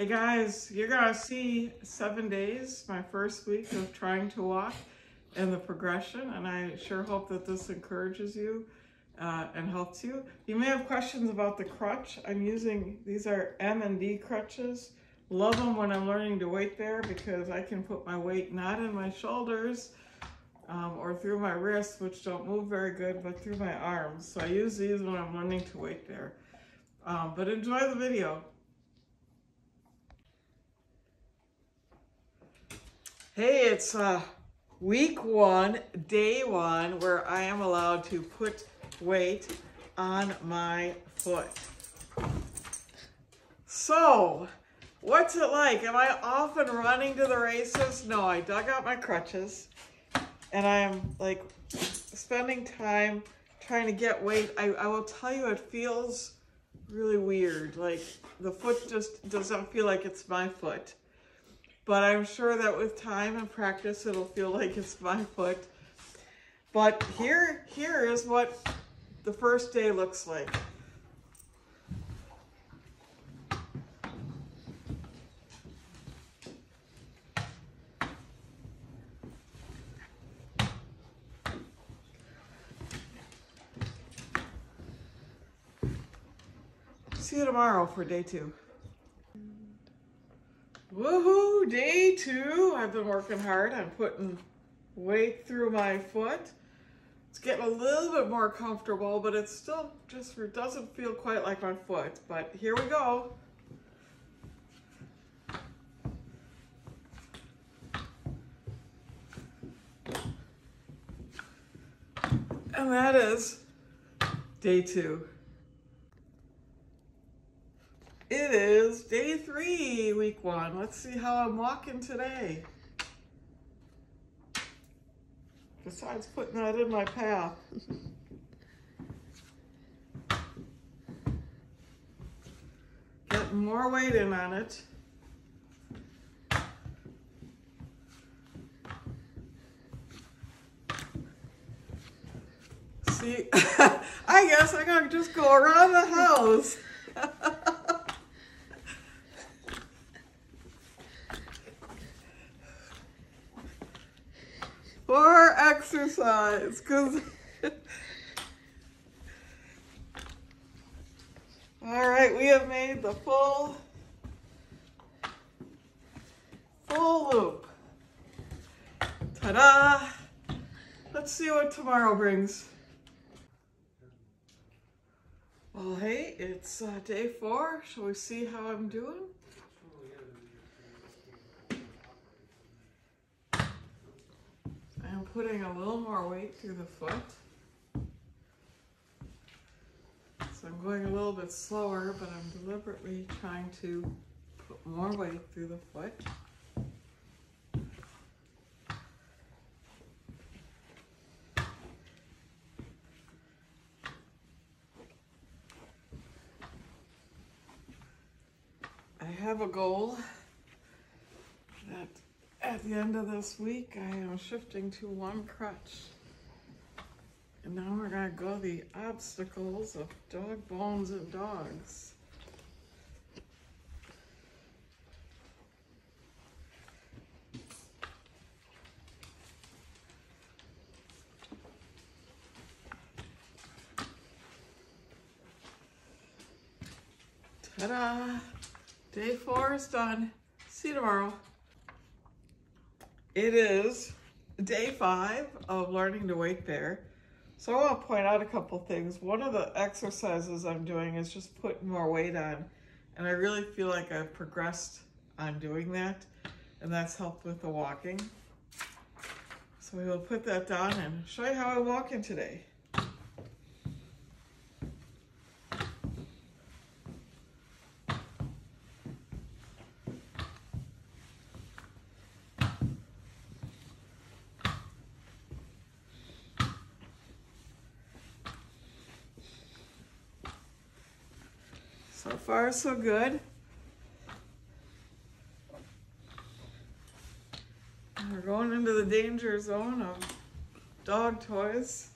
Hey guys, you're gonna see seven days, my first week of trying to walk and the progression, and I sure hope that this encourages you uh, and helps you. You may have questions about the crutch. I'm using, these are M and D crutches. Love them when I'm learning to weight bear because I can put my weight not in my shoulders um, or through my wrists, which don't move very good, but through my arms. So I use these when I'm learning to weight bear. Um, but enjoy the video. Hey, it's uh, week one, day one, where I am allowed to put weight on my foot. So, what's it like? Am I off and running to the races? No, I dug out my crutches and I'm like spending time trying to get weight. I, I will tell you, it feels really weird. Like the foot just doesn't feel like it's my foot. But I'm sure that with time and practice, it'll feel like it's my foot. But here, here is what the first day looks like. See you tomorrow for day two. Woohoo, day two. I've been working hard. I'm putting weight through my foot. It's getting a little bit more comfortable, but it still just doesn't feel quite like my foot. But here we go. And that is day two. It is day three, week one. Let's see how I'm walking today. Besides putting that in my path. Getting more weight in on it. See, I guess I gotta just go around the house. For exercise because all right we have made the full full loop. Ta-da! Let's see what tomorrow brings. Well hey it's uh, day four. Shall we see how I'm doing I'm putting a little more weight through the foot. So I'm going a little bit slower, but I'm deliberately trying to put more weight through the foot. I have a goal that at the end of this week, I am shifting to one crutch. And now we're gonna go the obstacles of dog bones and dogs. Ta-da! Day four is done. See you tomorrow. It is day five of learning to weight bear. So I want to point out a couple things. One of the exercises I'm doing is just putting more weight on. And I really feel like I've progressed on doing that. And that's helped with the walking. So we will put that down and show you how I'm walking today. So far, so good. We're going into the danger zone of dog toys.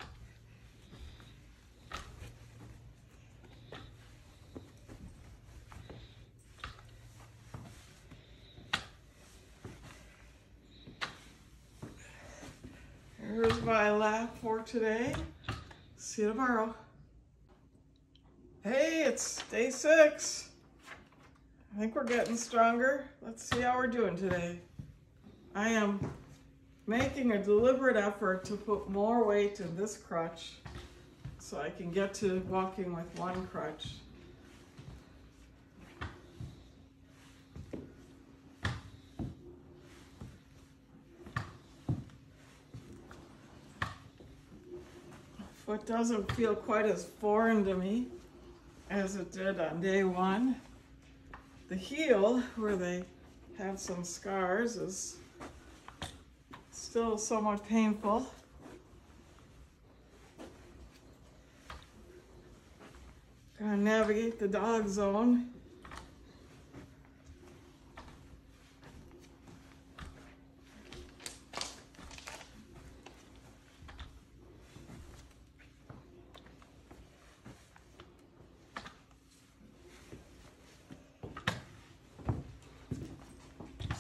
Here's my lap for today. See you tomorrow. Hey, it's day six. I think we're getting stronger. Let's see how we're doing today. I am making a deliberate effort to put more weight in this crutch so I can get to walking with one crutch. Foot doesn't feel quite as foreign to me as it did on day one. The heel, where they have some scars, is still somewhat painful. Gonna navigate the dog zone.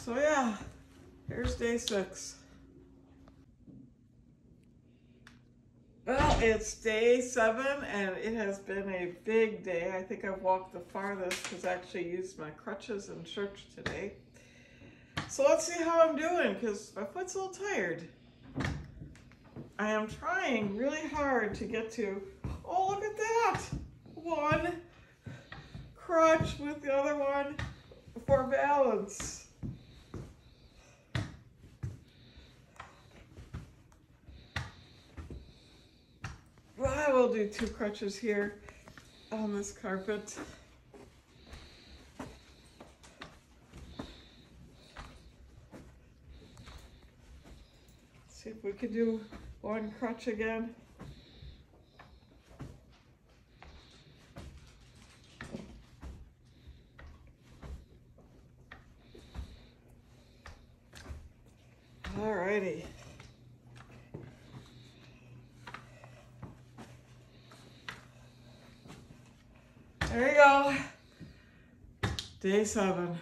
So yeah, here's day six. Well, it's day seven and it has been a big day. I think I've walked the farthest because I actually used my crutches in church today. So let's see how I'm doing because my foot's a little tired. I am trying really hard to get to, oh look at that, one crutch with the other one for balance. Well, I will do two crutches here on this carpet. See if we could do one crutch again. Alrighty. There you go. Day seven.